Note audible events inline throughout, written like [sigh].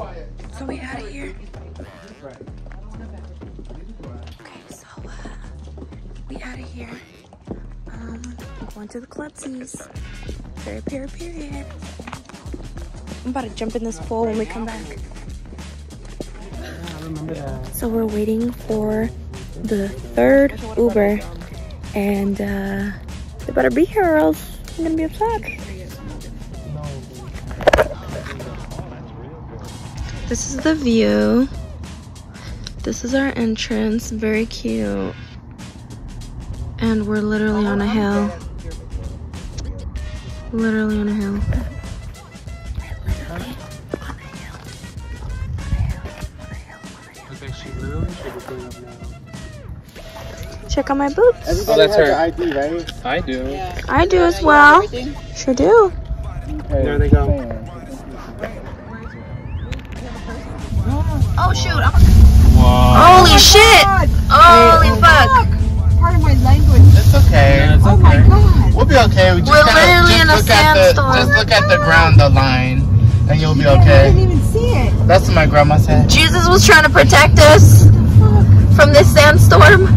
So we out of here. Okay, so uh, we out of here. Um, going to the clubsies. Period, period, period. I'm about to jump in this pool when we come back. So we're waiting for the third Uber, and uh, they better be here or else I'm gonna be upset. This is the view. This is our entrance, very cute. And we're literally on a hill. Literally on a hill. Okay, she moved. She was going up now. Check out my boots. Oh, that's her. ID, right? I do. I do as well. Sure do. There they go. Oh shoot. Wow. Holy shit! Oh Holy fuck! Part of my language. It's okay. Yeah, it's Oh my god. We'll be okay. We just We're kinda, literally just in a look at the sandstorm. just look at the ground, the line, and you'll be I okay. I didn't even see it. That's what my grandma said. Jesus was trying to protect us from this sandstorm.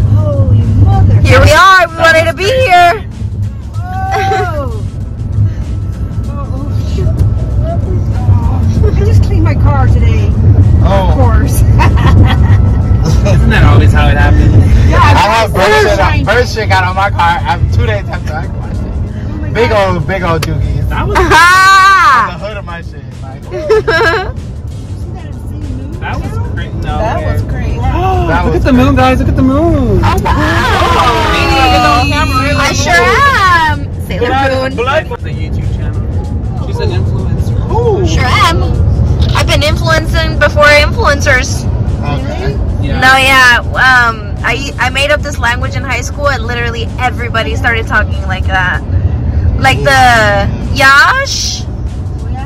Shit got on my car. I'm two days after I washed it. Oh Big God. old, big old doogies. That was [laughs] The Ah! hood of my shit. Like, [laughs] that insane move? that was great. No. That was great. That Look was at the moon, guys. Look at the moon. Oh, I sure am. Sailor Moon. Blood. The YouTube channel. She's an influencer. Ooh. Sure am. I've been influencing before influencers. Okay. Yeah. No, yeah. Um, I I made up this language in high school, and literally everybody started talking like that, like the yash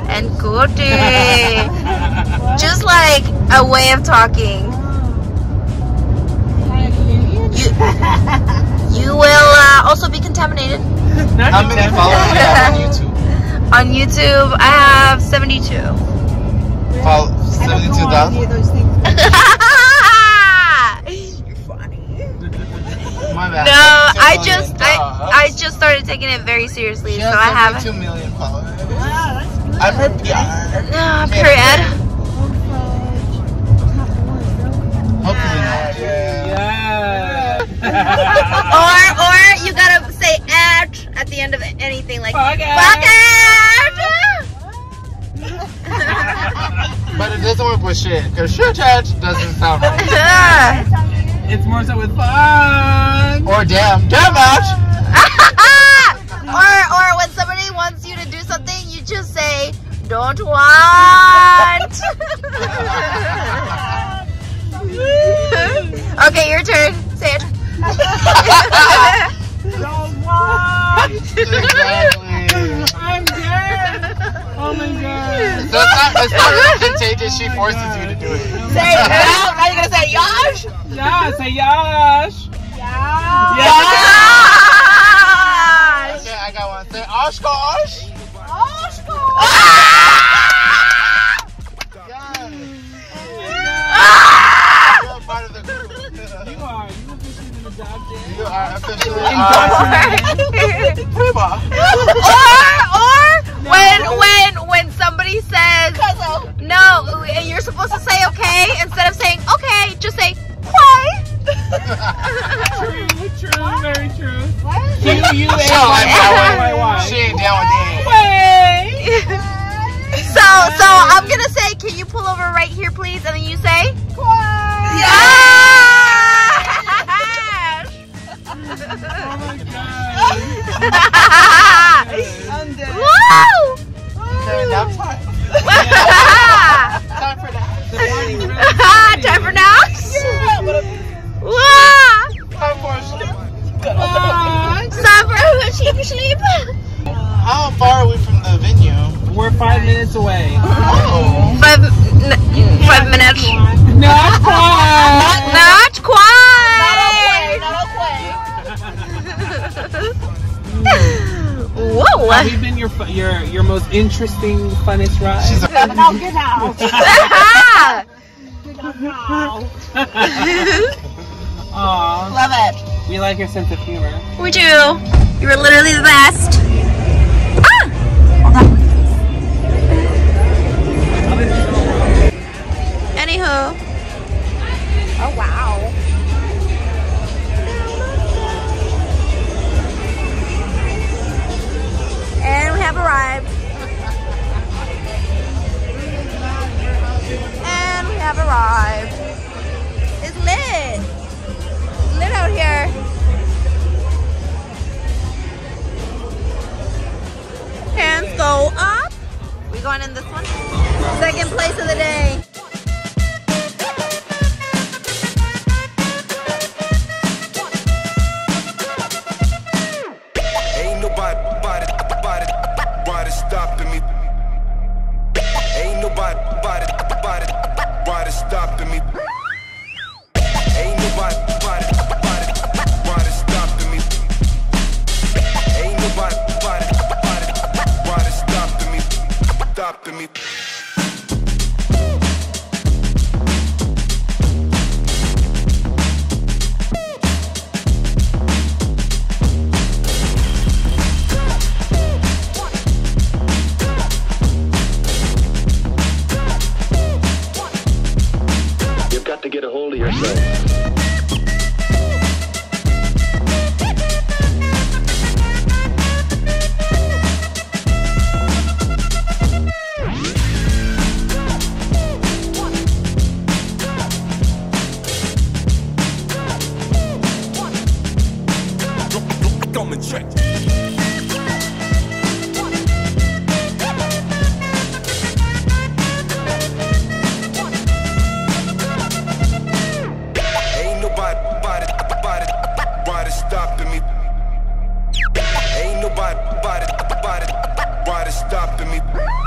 and goody, [laughs] just like a way of talking. You you will uh, also be contaminated How many followers do you have on YouTube? on YouTube. I have seventy two. Follow I don't know 72,000? [laughs] No, I just I. I just started taking it very seriously, She so has I have 72 million followers. Wow, that's good. I'm her PR. uh, period. Hopefully not. Yeah. [laughs] Or or you gotta say at at the end of anything like Fuck it. fuck it. But it doesn't work with shit. Because shit touch doesn't sound right. [laughs] [laughs] it's more so with fun. Or damn. Damn match. [laughs] or or when somebody wants you to do something, you just say don't want. [laughs] okay, your turn. Say it. exactly. I'm dead. My god. So it's not, it's not [laughs] really contagious. She forces you to do it. Say it now. Now you're gonna say Yosh. Yeah, say Yash. Yosh. Okay, I got one. Say Oshkosh. Instead of saying okay, just say why. True, true, very true. What? Q U A She Y don't like that Y one. Y She ain't down with that. so so I'm gonna say, can you pull over right here, please? And then you say. Yes! Oh my god. [laughs] five minutes away. Oh. Five, n- five minutes. Not quite. Not not quite. Not quite. [laughs] Whoa. Have you been your your your most interesting, funnest ride? She's a now get out. Get out now. Aw, Love it. we like your sense of humor. We do. You were literally the best. Anywho. Oh wow. And we have arrived. And we have arrived. It's lit. It's lit out here. Hands go up. We going in this one? Second place of the day. Ain't nobody, body, body, body stopping me.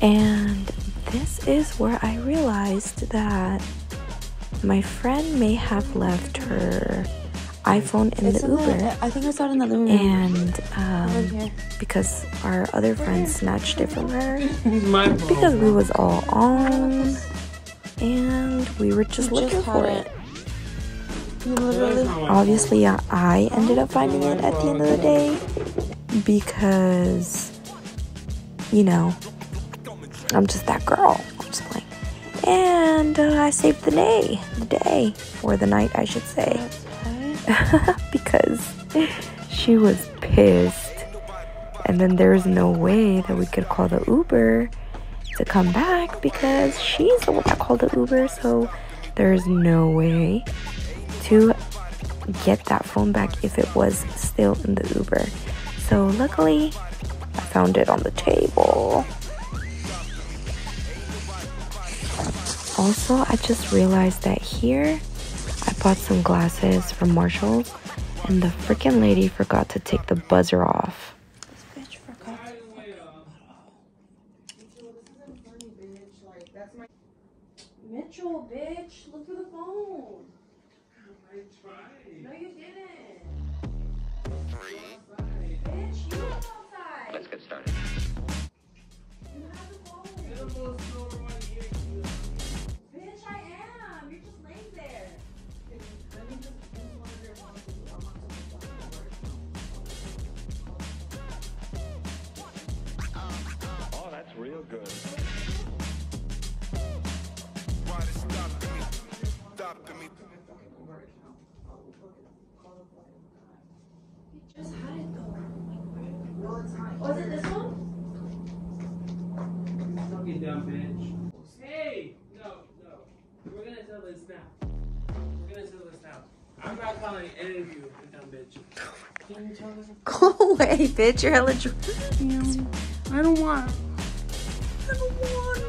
And this is where I realized that my friend may have left her iPhone in the Uber. I think I saw it in the living room. And um, because our other friend snatched it from her [laughs] My because we was all on and we were just looking for it. Obviously, I- I ended up finding it at the end of the day because, you know, I'm just that girl. I'm just playing. And uh, I saved the day, the day, or the night, I should say, [laughs] because she was pissed. And then there's no way that we could call the Uber to come back because she's the one that called the Uber. So there's no way to get that phone back if it was still in the Uber. So luckily, I found it on the table. Also, I just realized that here I bought some glasses from Marshalls and the freaking lady forgot to take the buzzer off. Mitchell, bitch, look for the phone. No, you didn't. Bitch, you were outside. Let's get started. Just had it though. Was it this one? Fucking dumb bitch. Hey! No, no. We're gonna settle this now. We're gonna settle this now. I'm not calling any of you a dumb bitch. Can you tell them? Go away, bitch. You're hella drunk. I don't want. I don't want